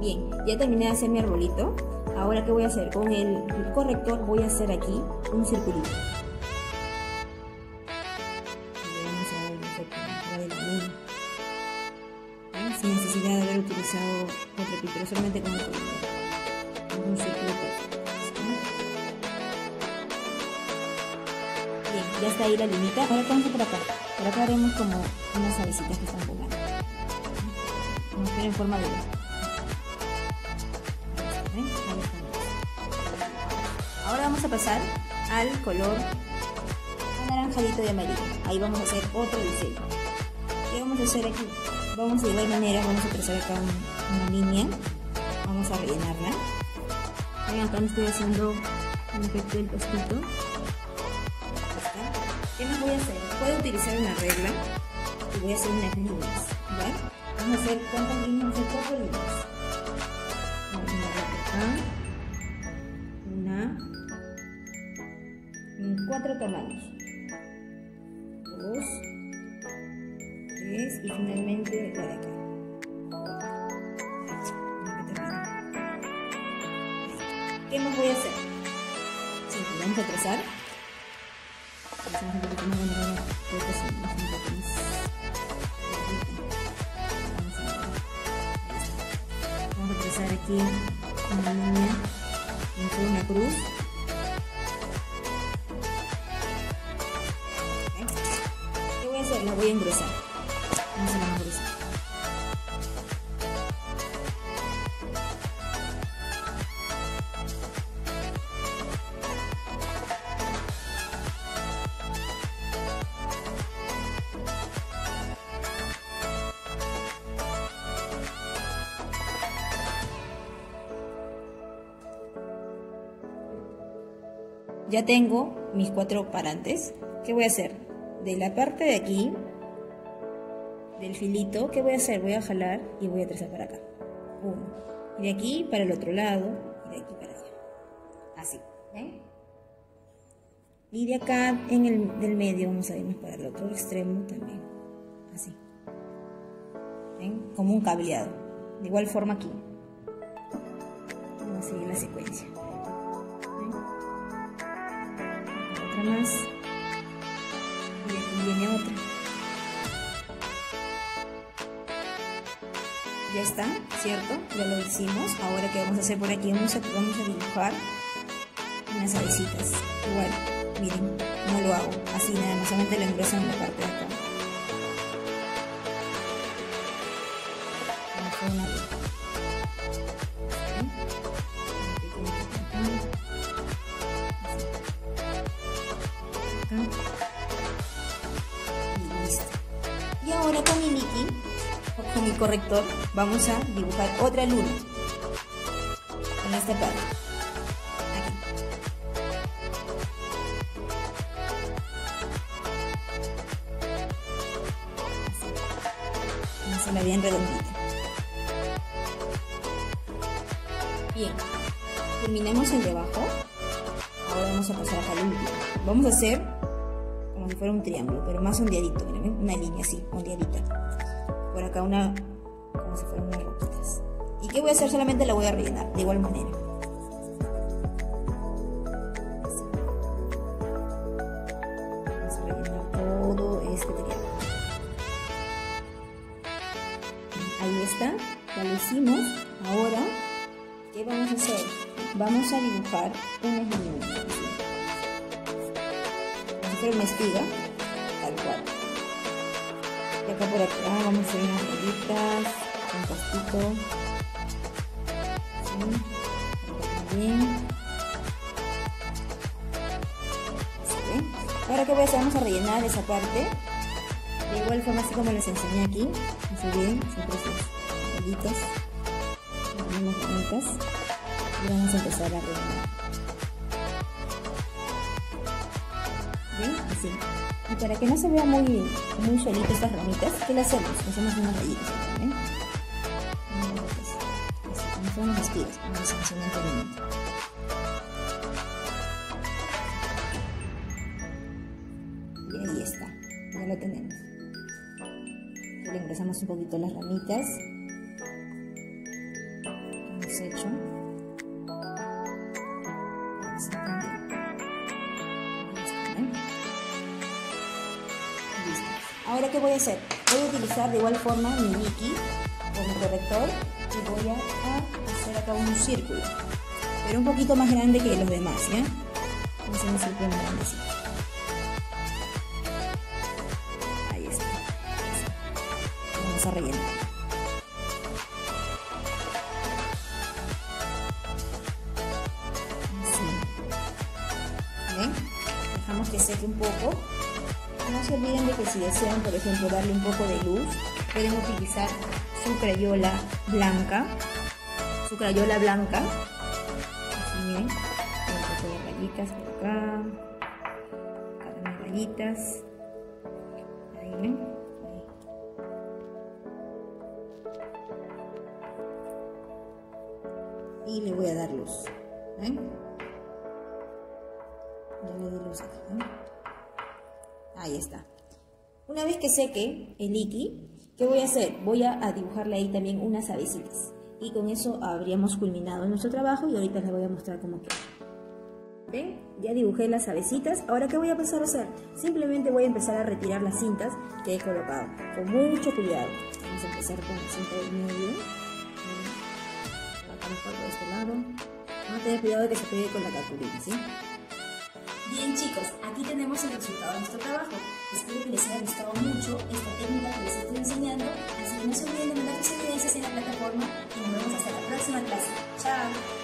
Bien, ya terminé de hacer mi arbolito. Ahora, ¿qué voy a hacer? Con el corrector voy a hacer aquí un circulito. Sin necesidad de haber utilizado otro pintura, solamente con el corrector. Un círculo Bien, ya está ahí la limita. Ahora vamos por acá. Por acá haremos como unas avecitas que están volando. Vamos a en forma de... Ahora vamos a pasar al color anaranjadito de amarillo. Ahí vamos a hacer otro diseño. ¿Qué vamos a hacer aquí? Vamos de igual manera, vamos a trazar acá una, línea. Vamos a rellenarla. Ven acá me estoy haciendo un pequeño postito. ¿Qué más voy a hacer? Puedo utilizar una regla y voy a hacer unas líneas. Vamos a hacer cuántas líneas, vamos a hacer cuatro tamaños. Dos, tres y finalmente la de acá. ¿Qué más voy a hacer? Simple, vamos a trazar. Vamos a trazar aquí una línea dentro de una cruz. Voy a engrosar. Vamos a la ya tengo mis cuatro parantes. ¿Qué voy a hacer? De la parte de aquí, del filito, ¿qué voy a hacer? Voy a jalar y voy a trazar para acá. Uno. Y de aquí para el otro lado, y de aquí para allá. Así. ¿Ven? Y de acá en el del medio vamos a irnos para el otro extremo también. Así. ¿Ven? Como un cableado. De igual forma aquí. Vamos a seguir la secuencia. más está cierto ya lo hicimos. Ahora que vamos a hacer por aquí vamos a, vamos a dibujar unas avecitas igual miren no lo hago así nada más solamente lo ingreso en la parte de acá. Y ahora con mi Mickey, con mi corrector, vamos a dibujar otra luna. En esta parte. Aquí. Así. Bien redondita. Bien. Terminemos el debajo. Ahora vamos a pasar a la última. Vamos a hacer si fuera un triángulo, pero más ondeadito, una línea así, ondeadita. Por acá una, como si fueran unas roquitas. ¿Y qué voy a hacer? Solamente la voy a rellenar, de igual manera. Vamos a rellenar todo este triángulo. Ahí está, ya lo hicimos. Ahora, ¿qué vamos a hacer? Vamos a dibujar unas líneas hacer una espiga, tal cual. Acá por acá vamos a hacer unas bolitas, un pastito. ¿Sí? Bien. Ahora que voy a hacer, vamos a rellenar esa parte. De igual forma así como les enseñé aquí. Así bien, siempre sus bolitas. Las bonitas. Y vamos a empezar a rellenar. Y para que no se vea muy, muy solito estas ramitas, ¿qué le hacemos? Hacemos unas rayitas también. Como son como anteriormente. Y ahí está, ya lo tenemos. le ingresamos un poquito las ramitas. Ahora, ¿qué voy a hacer? Voy a utilizar de igual forma mi Mickey como corrector y voy a hacer acá un círculo, pero un poquito más grande que los demás, ¿ya? Vamos a hacer un círculo más. Ahí está. Vamos a rellenar. Así. ¿Ven? Dejamos que seque un poco no se olviden de que si desean, por ejemplo, darle un poco de luz, pueden utilizar su crayola blanca, su crayola blanca, así bien, un poco de rayitas por acá, acá rayitas, ahí ven, y le voy a dar luz, ¿ven? Ya le di luz aquí, ¿ven? Ahí está. Una vez que seque el liqui, ¿qué voy a hacer? Voy a, dibujarle ahí también unas avecitas. Y con eso habríamos culminado nuestro trabajo y ahorita les voy a mostrar cómo queda. ¿Ven? Ya dibujé las avecitas. Ahora, ¿qué voy a empezar a hacer? Simplemente voy a empezar a retirar las cintas que he colocado. Con mucho cuidado. Vamos a empezar con la cinta del medio. Colocamos por este lado. A tener cuidado de que se pegue con la cartulina, ¿sí? Bien chicos, aquí tenemos el resultado de nuestro trabajo. Espero que les haya gustado mucho esta técnica que les estoy enseñando, así que no se olviden de mandar sus evidencias en la plataforma y nos vemos hasta la próxima clase. ¡Chao!